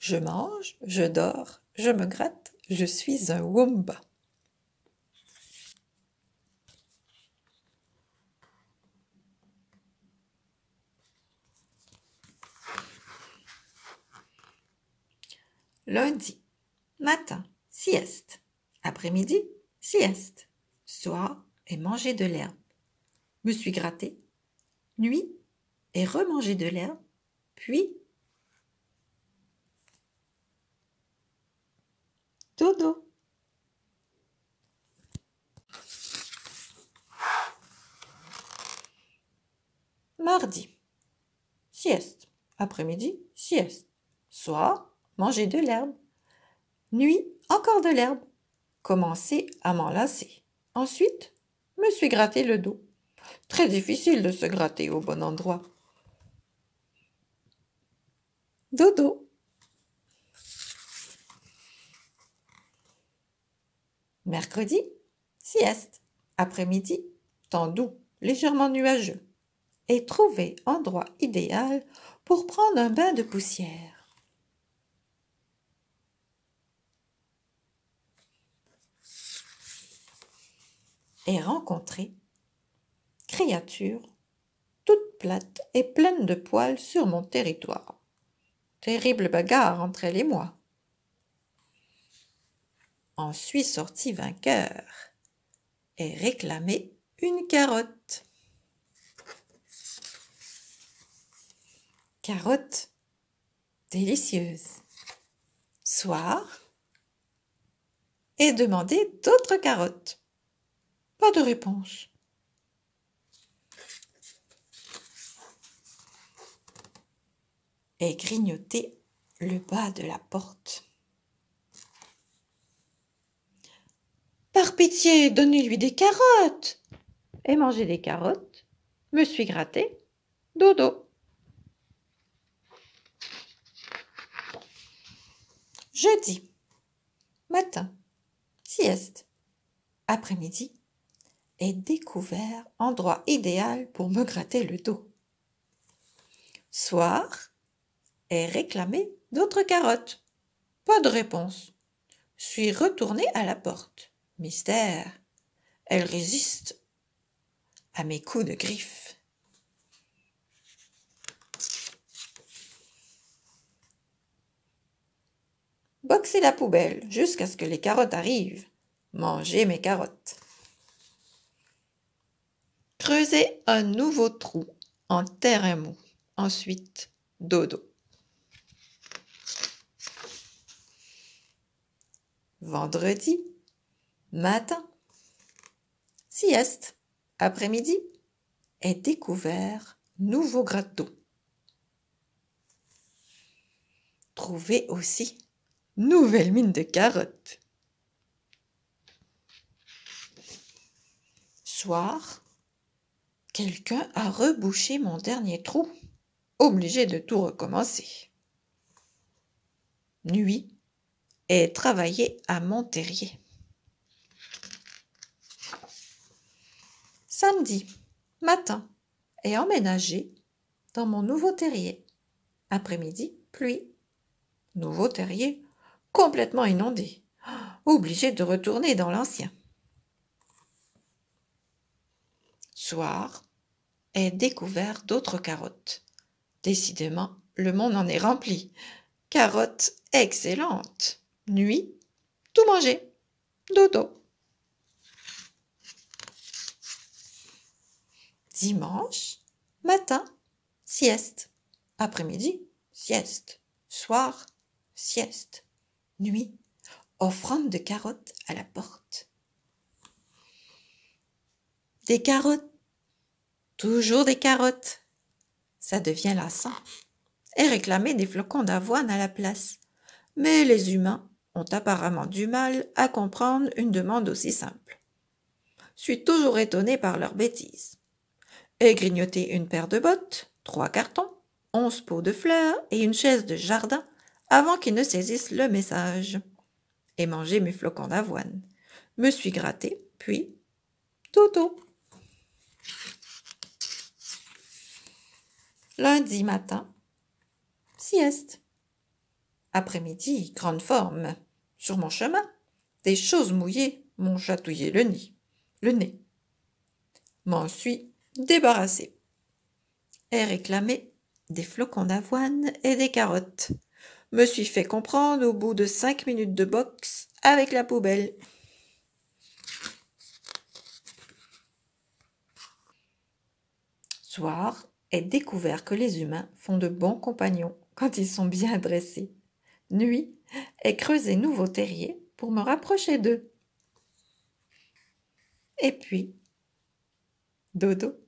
Je mange, je dors, je me gratte, je suis un Wumba. Lundi, matin, sieste. Après-midi, sieste. Soir et manger de l'herbe. Me suis gratté. Nuit et remanger de l'herbe. Puis dodo. Mardi, sieste. Après-midi, sieste. Soir, manger de l'herbe. Nuit, encore de l'herbe. Commencer à m'enlacer. Ensuite, me suis gratté le dos. Très difficile de se gratter au bon endroit. Dodo. Mercredi, sieste. Après-midi, temps doux, légèrement nuageux. Et trouver endroit idéal pour prendre un bain de poussière. Et rencontrer créature toute plate et pleine de poils sur mon territoire. Terrible bagarre entre elle et moi. En suis sorti vainqueur et réclamé une carotte. Carotte délicieuse. Soir et demander d'autres carottes. Pas de réponse. Et grignoter le bas de la porte. Par pitié, donnez-lui des carottes. Et manger des carottes, me suis gratté, dodo. Jeudi, matin, sieste, après-midi, et découvert endroit idéal pour me gratter le dos. Soir, et réclamé d'autres carottes. Pas de réponse. Suis retourné à la porte. Mystère. Elle résiste à mes coups de griffe. Boxer la poubelle jusqu'à ce que les carottes arrivent. Manger mes carottes. Creuser un nouveau trou en terrain mou. Ensuite, dodo. Vendredi, matin, sieste, après-midi, et découvert nouveau gratte d'eau. Trouver aussi nouvelle mine de carottes. Soir, quelqu'un a rebouché mon dernier trou, obligé de tout recommencer. Nuit, et travailler à mon terrier. Samedi, matin, et emménager dans mon nouveau terrier. Après-midi, pluie. Nouveau terrier, complètement inondé. Obligé de retourner dans l'ancien. Soir, et découvert d'autres carottes. Décidément, le monde en est rempli. Carottes excellentes nuit, tout manger, dodo. Dimanche, matin, sieste. Après-midi, sieste. Soir, sieste. Nuit, offrande de carottes à la porte. Des carottes, toujours des carottes. Ça devient lassant. Et réclamer des flocons d'avoine à la place. Mais les humains ont apparemment du mal à comprendre une demande aussi simple. Suis toujours étonné par leurs bêtises. Et grignoter une paire de bottes, trois cartons, onze pots de fleurs et une chaise de jardin avant qu'ils ne saisissent le message. Et manger mes flocons d'avoine. Me suis gratté, puis toto. Lundi matin, sieste. Après-midi, grande forme. Sur mon chemin, des choses mouillées m'ont chatouillé le nez. Le nez. M'en suis débarrassé. Et réclamé des flocons d'avoine et des carottes. Me suis fait comprendre au bout de cinq minutes de boxe avec la poubelle. Soir, est découvert que les humains font de bons compagnons quand ils sont bien dressés. Nuit, est creusé nouveau terrier pour me rapprocher d'eux. Et puis, dodo.